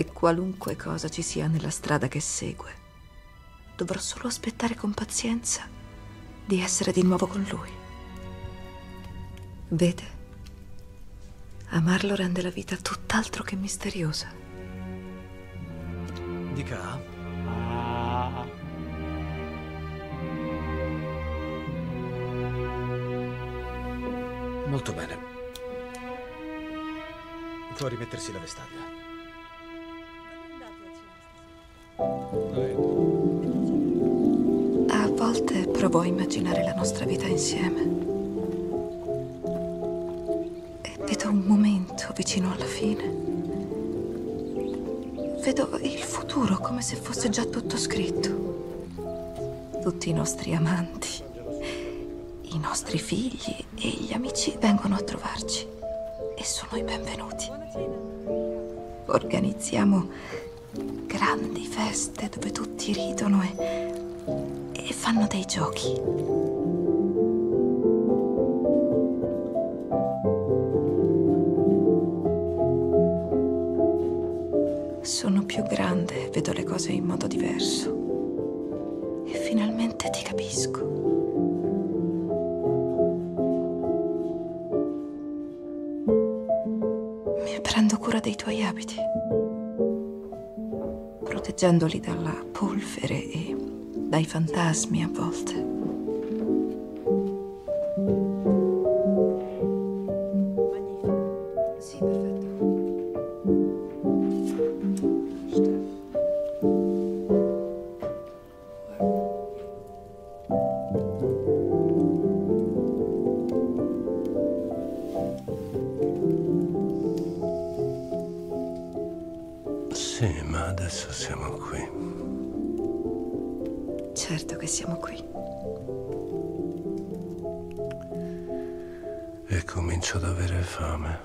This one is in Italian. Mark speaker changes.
Speaker 1: E qualunque cosa ci sia nella strada che segue, dovrò solo aspettare con pazienza di essere di nuovo con lui. Vede? Amarlo rende la vita tutt'altro che misteriosa.
Speaker 2: Dica? Molto bene. Può rimettersi la vestaglia.
Speaker 1: A volte provo a immaginare la nostra vita insieme. E vedo un momento vicino alla fine. Vedo il futuro come se fosse già tutto scritto. Tutti i nostri amanti, i nostri figli e gli amici vengono a trovarci e sono i benvenuti. Organizziamo grandi feste dove tutti ridono e, e fanno dei giochi. Sono più grande e vedo le cose in modo diverso. E finalmente ti capisco. Mi prendo cura dei tuoi abiti, proteggendoli dalla polvere e dai fantasmi a volte. Sì, perfetto.
Speaker 3: Sì, ma adesso siamo qui.
Speaker 1: Certo che siamo qui.
Speaker 3: E comincio ad avere fame.